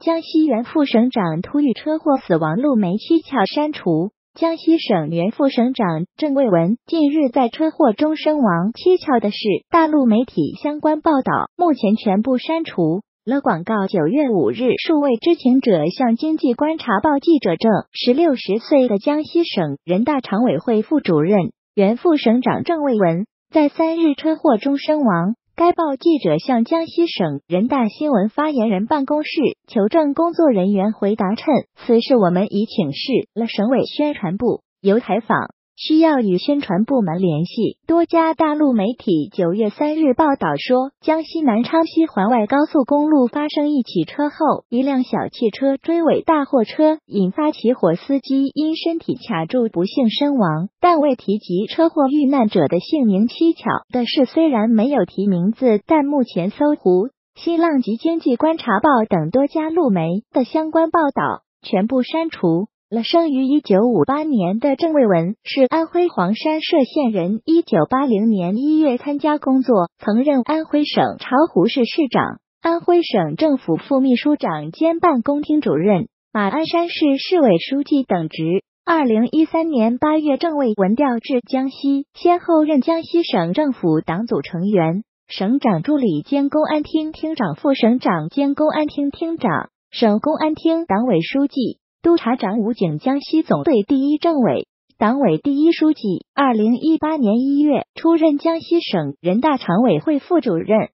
江西原副省长突遇车祸死亡，陆梅蹊跷删除。江西省原副省长郑卫文近日在车祸中身亡，蹊跷的是，大陆媒体相关报道目前全部删除了广告。九月五日，数位知情者向经济观察报记者证，十六十岁的江西省人大常委会副主任、原副省长郑卫文在三日车祸中身亡。该报记者向江西省人大新闻发言人办公室求证工作人员回答称：“此事我们已请示了省委宣传部，有采访。需要与宣传部门联系。”多家大陆媒体九月三日报道说，江西南昌西环外高速公路发生一起车后，一辆小汽车追尾大货车，引发起火，司机因身体卡住不幸身亡。但未提及车祸遇难者的姓名。蹊跷的是，虽然没有提名字，但目前搜狐、新浪及经济观察报等多家路媒的相关报道全部删除了。生于一九五八年的郑卫文是安徽黄山歙县人，一九八零年一月参加工作，曾任安徽省巢湖市市长、安徽省政府副秘书长兼办公厅主任、马鞍山市市委书记等职。二零一三年八月，郑卫文调至江西，先后任江西省政府党组成员、省长助理兼公安厅厅长、副省长兼公安厅厅长、省公安厅党委书记、督察长、武警江西总队第一政委、党委第一书记。二零一八年一月，出任江西省人大常委会副主任。